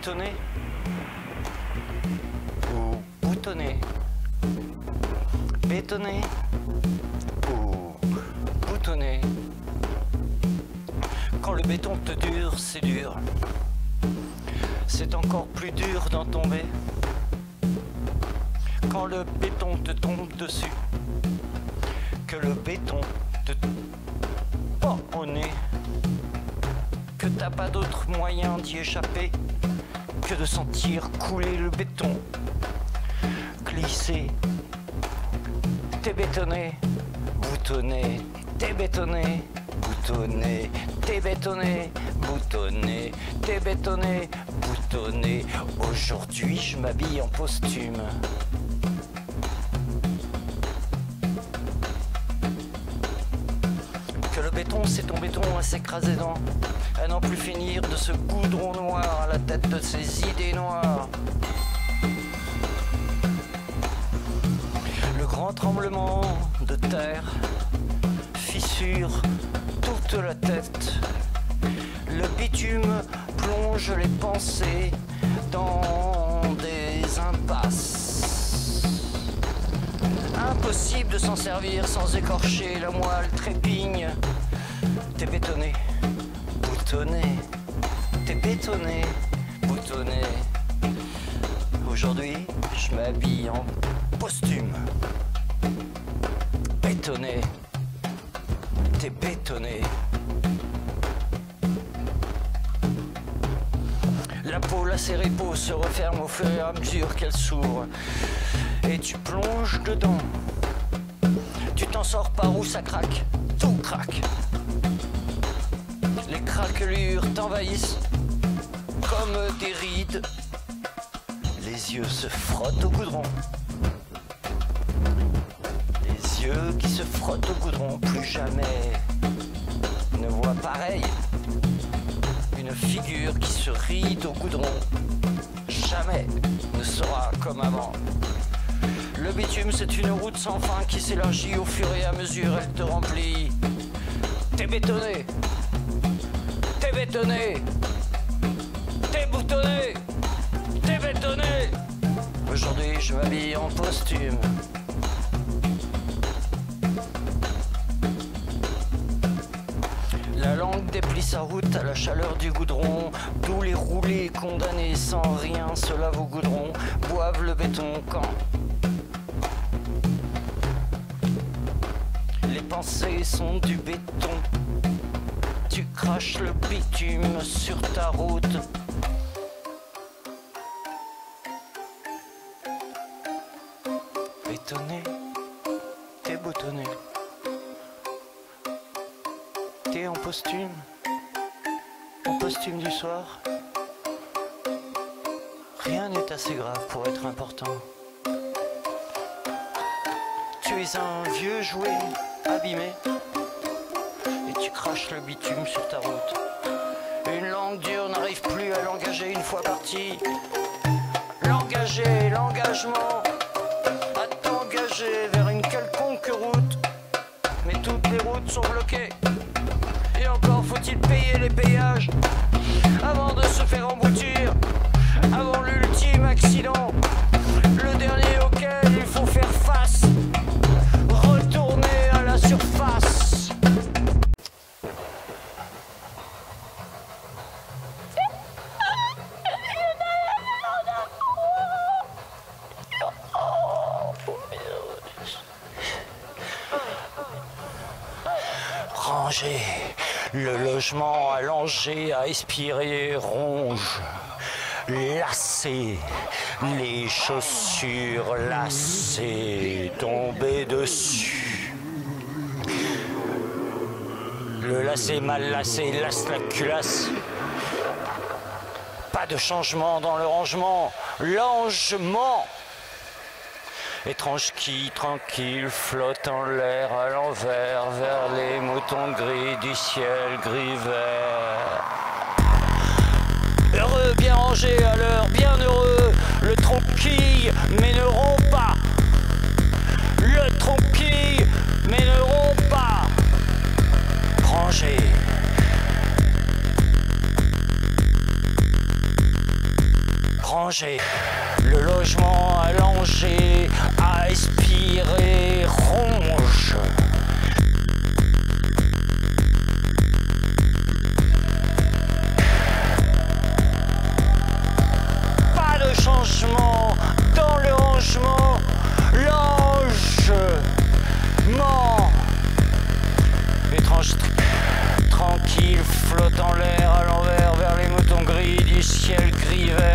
bétonné ou boutonné. Bétonné. Ou boutonné. Quand le béton te dure, c'est dur. C'est encore plus dur d'en tomber. Quand le béton te tombe dessus, que le béton te porte au nez, que t'as pas d'autre moyen d'y échapper de sentir couler le béton, glisser. Bétonné, boutonné, t'es bétonné, boutonné, t'es bétonné, boutonné. Aujourd'hui, je m'habille en posthume. Le béton, c'est ton béton à s'écraser dans, à n'en plus finir de ce goudron noir à la tête de ces idées noires. Le grand tremblement de terre fissure toute la tête. Le bitume plonge les pensées dans des impasses. Impossible de s'en servir sans écorcher la moelle trépigne. T'es bétonné, boutonné, t'es bétonné, boutonné. Aujourd'hui, je m'habille en posthume. Bétonné, t'es bétonné. La peau, la peau se referme au fur et à mesure qu'elle s'ouvre. Et tu plonges dedans. Tu t'en sors par où ça craque Tout craque. Les craquelures t'envahissent comme des rides. Les yeux se frottent au goudron. Les yeux qui se frottent au goudron, plus jamais ne voient pareil. Une figure qui se ride au goudron, jamais ne sera comme avant. Le bitume, c'est une route sans fin qui s'élargit au fur et à mesure, elle te remplit. T'es bétonné, t'es bétonné, t'es boutonné, t'es bétonné. Aujourd'hui, je m'habille en posthume. La langue déplie sa route à la chaleur du goudron, d'où les roulés condamnés sans rien se lavent au goudron, boivent le béton quand les pensées sont du béton. Tu craches le bitume sur ta route. Bétonné, t'es boutonné. T'es en posthume En posthume du soir Rien n'est assez grave pour être important. Tu es un vieux jouet abîmé craches le bitume sur ta route. Une langue dure n'arrive plus à l'engager une fois parti. L'engager, l'engagement, à t'engager vers une quelconque route. Mais toutes les routes sont bloquées. Et encore faut-il payer les péages Le logement allongé à expirer ronge, lasser, les chaussures lacées, tomber dessus. Le lacet mal lacé lasse la culasse. Pas de changement dans le rangement, l'angement. Étrange qui, tranquille, flotte en l'air à l'envers vers les moutons gris du ciel gris-vert. Heureux, bien rangé à l'heure, bien heureux, le tronquille, mais ne rompt pas. Le tronquille, mais ne rompt pas. Rangé. manger, le logement à expirer, dans le rangement, l'angement. Étrange tranquille, flotte en l'air à l'envers vers les moutons gris du ciel gris vert.